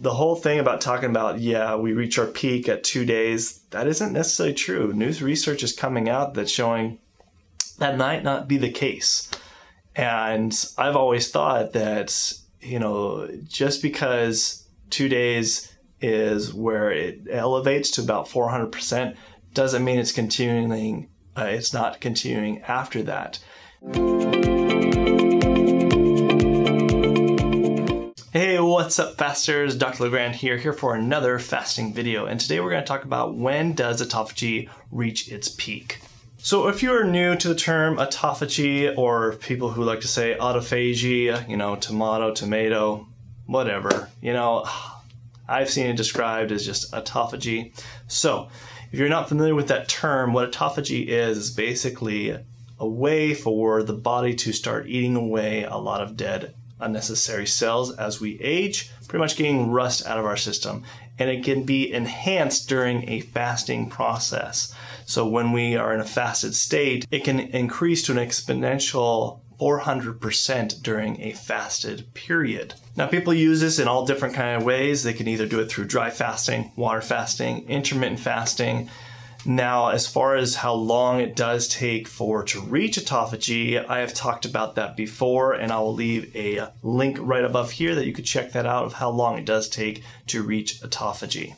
the whole thing about talking about, yeah, we reach our peak at two days, that isn't necessarily true. News research is coming out that's showing that might not be the case. And I've always thought that, you know, just because two days is where it elevates to about 400% doesn't mean it's continuing, uh, it's not continuing after that. What's up fasters? Dr. LeGrand here, here for another fasting video. And today we're going to talk about when does autophagy reach its peak. So if you are new to the term autophagy or people who like to say autophagy, you know, tomato, tomato, whatever, you know, I've seen it described as just autophagy. So if you're not familiar with that term, what autophagy is, is basically a way for the body to start eating away a lot of dead unnecessary cells as we age, pretty much getting rust out of our system. And it can be enhanced during a fasting process. So when we are in a fasted state, it can increase to an exponential 400% during a fasted period. Now people use this in all different kind of ways. They can either do it through dry fasting, water fasting, intermittent fasting, now, as far as how long it does take for to reach autophagy, I have talked about that before, and I will leave a link right above here that you could check that out of how long it does take to reach autophagy.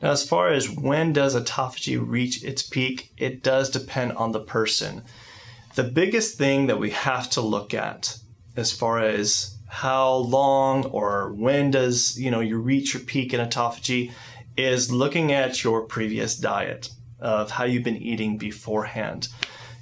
Now, as far as when does autophagy reach its peak, it does depend on the person. The biggest thing that we have to look at as far as how long or when does you know you reach your peak in autophagy is looking at your previous diet of how you've been eating beforehand.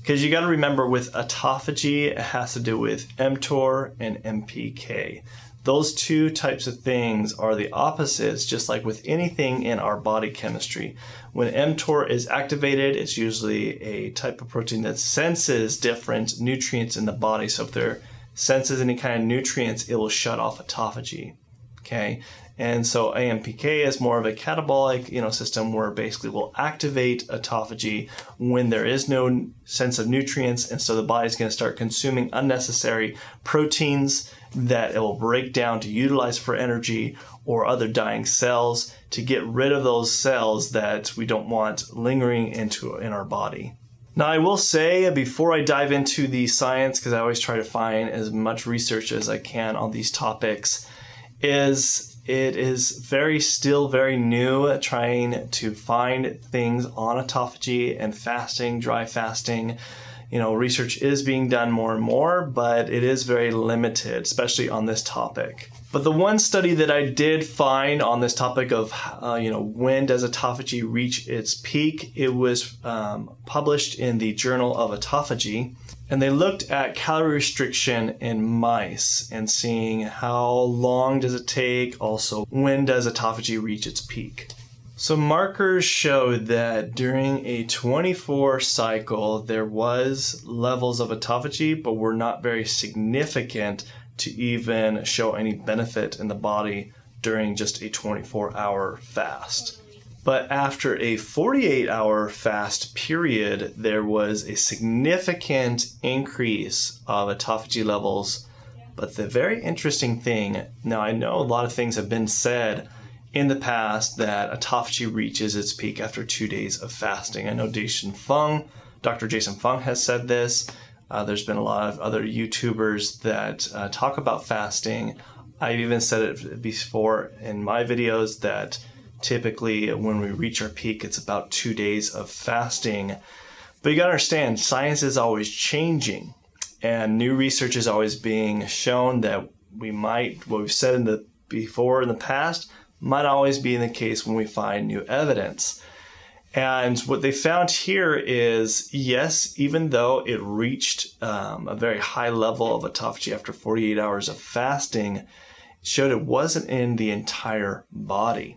Because you got to remember with autophagy, it has to do with mTOR and AMPK. Those two types of things are the opposites, just like with anything in our body chemistry. When mTOR is activated, it's usually a type of protein that senses different nutrients in the body. So if there senses any kind of nutrients, it will shut off autophagy. Okay, and so AMPK is more of a catabolic, you know, system where basically we'll activate autophagy when there is no sense of nutrients, and so the body's going to start consuming unnecessary proteins that it will break down to utilize for energy or other dying cells to get rid of those cells that we don't want lingering into in our body. Now, I will say uh, before I dive into the science, because I always try to find as much research as I can on these topics, is it is very still very new trying to find things on autophagy and fasting, dry fasting. You know, research is being done more and more, but it is very limited, especially on this topic. But the one study that I did find on this topic of, uh, you know, when does autophagy reach its peak, it was um, published in the Journal of Autophagy and they looked at calorie restriction in mice and seeing how long does it take also when does autophagy reach its peak. So markers showed that during a 24 cycle there was levels of autophagy but were not very significant to even show any benefit in the body during just a 24 hour fast but after a 48 hour fast period, there was a significant increase of autophagy levels. But the very interesting thing now, I know a lot of things have been said in the past that autophagy reaches its peak after two days of fasting. I know Jason Fung, Dr. Jason Fung has said this. Uh, there's been a lot of other YouTubers that uh, talk about fasting. I've even said it before in my videos that Typically, when we reach our peak, it's about two days of fasting. But you gotta understand, science is always changing, and new research is always being shown that we might, what we've said in the before in the past, might always be in the case when we find new evidence. And what they found here is yes, even though it reached um, a very high level of autophagy after 48 hours of fasting, showed it wasn't in the entire body.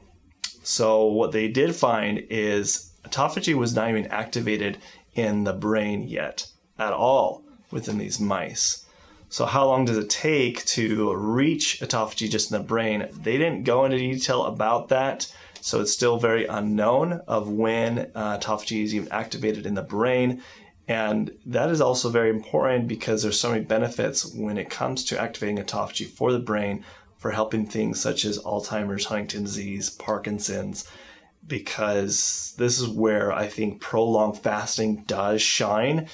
So what they did find is autophagy was not even activated in the brain yet at all within these mice. So how long does it take to reach autophagy just in the brain? They didn't go into detail about that. So it's still very unknown of when uh, autophagy is even activated in the brain. And that is also very important because there's so many benefits when it comes to activating autophagy for the brain for helping things such as Alzheimer's, Huntington's disease, Parkinson's, because this is where I think prolonged fasting does shine,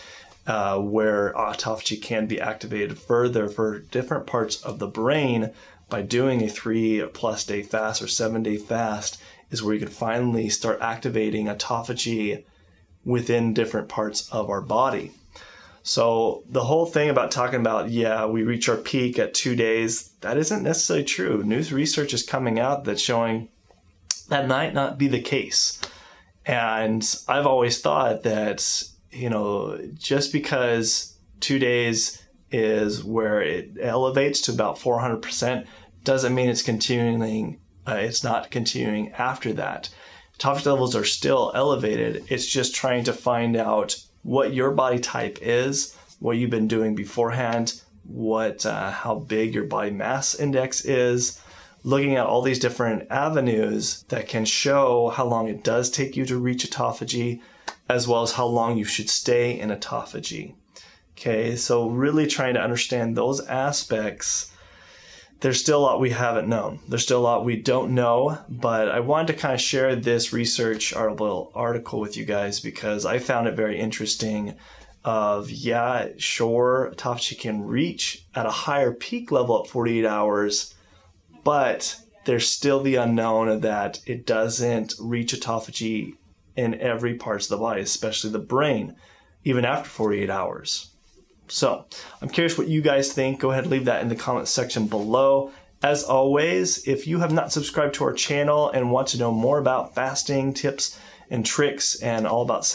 uh, where autophagy can be activated further for different parts of the brain by doing a three plus day fast or seven day fast is where you can finally start activating autophagy within different parts of our body. So the whole thing about talking about, yeah, we reach our peak at two days, that isn't necessarily true. News research is coming out that's showing that might not be the case. And I've always thought that, you know, just because two days is where it elevates to about 400% doesn't mean it's continuing, uh, it's not continuing after that. Autophagy levels are still elevated. It's just trying to find out what your body type is, what you've been doing beforehand, what uh, how big your body mass index is, looking at all these different avenues that can show how long it does take you to reach autophagy, as well as how long you should stay in autophagy. Okay, so really trying to understand those aspects. There's still a lot we haven't known. There's still a lot we don't know, but I wanted to kind of share this research article article with you guys because I found it very interesting. Of yeah, sure, autophagy can reach at a higher peak level at 48 hours, but there's still the unknown that it doesn't reach autophagy in every parts of the body, especially the brain, even after 48 hours. So I'm curious what you guys think. Go ahead and leave that in the comment section below. As always, if you have not subscribed to our channel and want to know more about fasting tips and tricks and all about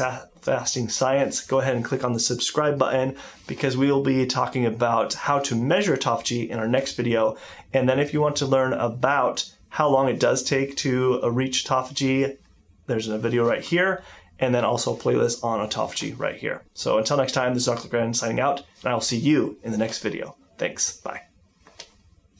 fasting science, go ahead and click on the subscribe button because we will be talking about how to measure autophagy in our next video. And then if you want to learn about how long it does take to uh, reach autophagy, there's a video right here and then also a playlist on autophagy right here. So until next time, this is Dr. LeGrand signing out, and I will see you in the next video. Thanks. Bye.